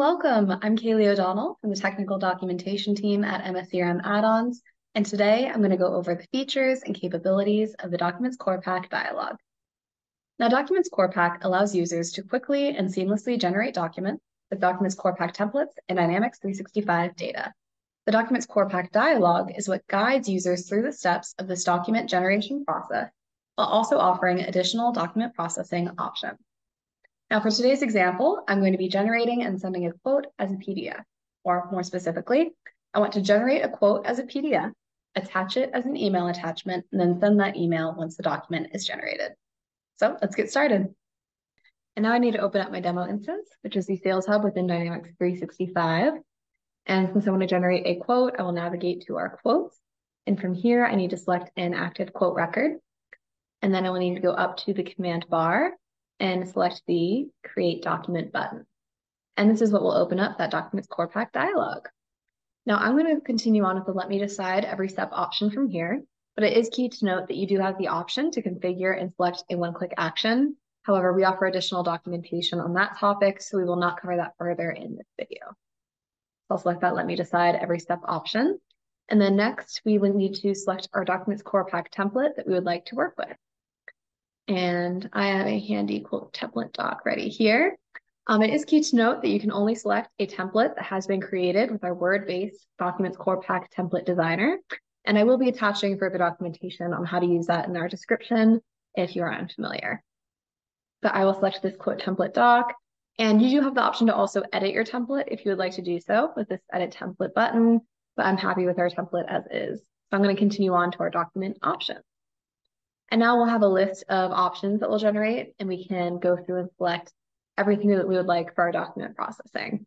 welcome. I'm Kaylee O'Donnell from the Technical Documentation team at MSCRM Add-ons, and today I'm going to go over the features and capabilities of the Documents Core Pack dialog. Now, Documents Core Pack allows users to quickly and seamlessly generate documents with Documents Core Pack templates and Dynamics 365 data. The Documents Core Pack dialog is what guides users through the steps of this document generation process, while also offering additional document processing options. Now for today's example, I'm going to be generating and sending a quote as a PDF, or more specifically, I want to generate a quote as a PDF, attach it as an email attachment, and then send that email once the document is generated. So let's get started. And now I need to open up my demo instance, which is the Sales Hub within Dynamics 365. And since I want to generate a quote, I will navigate to our quotes. And from here, I need to select an active quote record. And then I will need to go up to the command bar and select the Create Document button. And this is what will open up that Documents Core Pack dialog. Now I'm going to continue on with the Let Me Decide Every Step option from here, but it is key to note that you do have the option to configure and select a one-click action. However, we offer additional documentation on that topic, so we will not cover that further in this video. So I'll select that Let Me Decide Every Step option. And then next, we will need to select our Documents Core Pack template that we would like to work with. And I have a handy quote template doc ready here. Um, it is key to note that you can only select a template that has been created with our Word-based Documents Core Pack template designer. And I will be attaching further documentation on how to use that in our description if you are unfamiliar. But I will select this quote template doc. And you do have the option to also edit your template if you would like to do so with this edit template button, but I'm happy with our template as is. So I'm going to continue on to our document options. And now we'll have a list of options that we'll generate and we can go through and select everything that we would like for our document processing.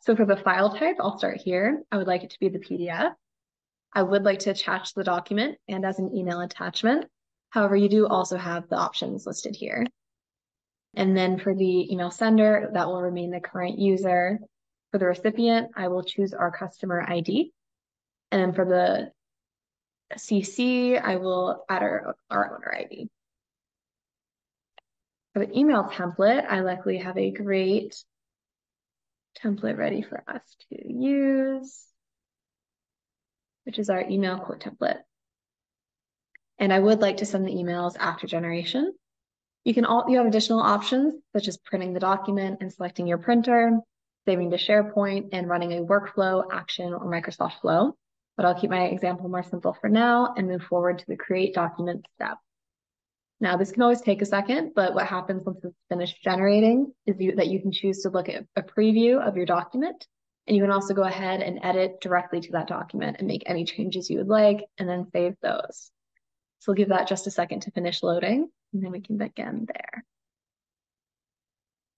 So for the file type, I'll start here. I would like it to be the PDF. I would like to attach the document and as an email attachment. However, you do also have the options listed here. And then for the email sender, that will remain the current user. For the recipient, I will choose our customer ID. And then for the CC, I will add our, our owner ID. For the email template, I likely have a great template ready for us to use, which is our email quote template. And I would like to send the emails after generation. You can all you have additional options such as printing the document and selecting your printer, saving to SharePoint, and running a workflow, action, or Microsoft Flow but I'll keep my example more simple for now and move forward to the create document step. Now this can always take a second, but what happens once it's finished generating is you, that you can choose to look at a preview of your document and you can also go ahead and edit directly to that document and make any changes you would like and then save those. So we'll give that just a second to finish loading and then we can begin there.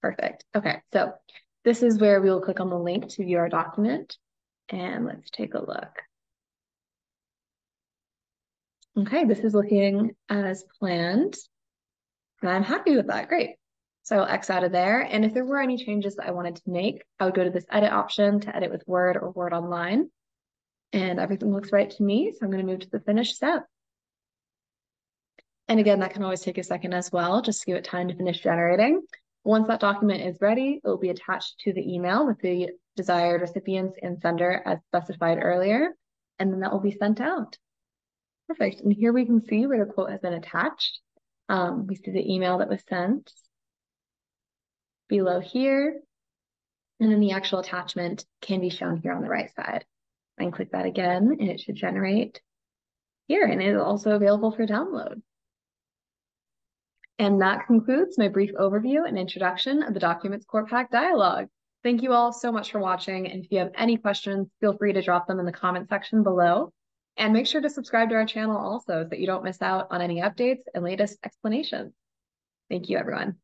Perfect. Okay, so this is where we will click on the link to view our document and let's take a look. Okay, this is looking as planned. And I'm happy with that. Great. So I'll X out of there. And if there were any changes that I wanted to make, I would go to this edit option to edit with Word or Word Online. And everything looks right to me. So I'm going to move to the finish step. And again, that can always take a second as well, just to give it time to finish generating. Once that document is ready, it will be attached to the email with the desired recipients and sender as specified earlier, and then that will be sent out. Perfect. And here we can see where the quote has been attached. Um, we see the email that was sent below here. And then the actual attachment can be shown here on the right side. Can click that again and it should generate here and it is also available for download. And that concludes my brief overview and introduction of the Documents Core Pack dialog. Thank you all so much for watching. And if you have any questions, feel free to drop them in the comment section below. And make sure to subscribe to our channel also so that you don't miss out on any updates and latest explanations. Thank you, everyone.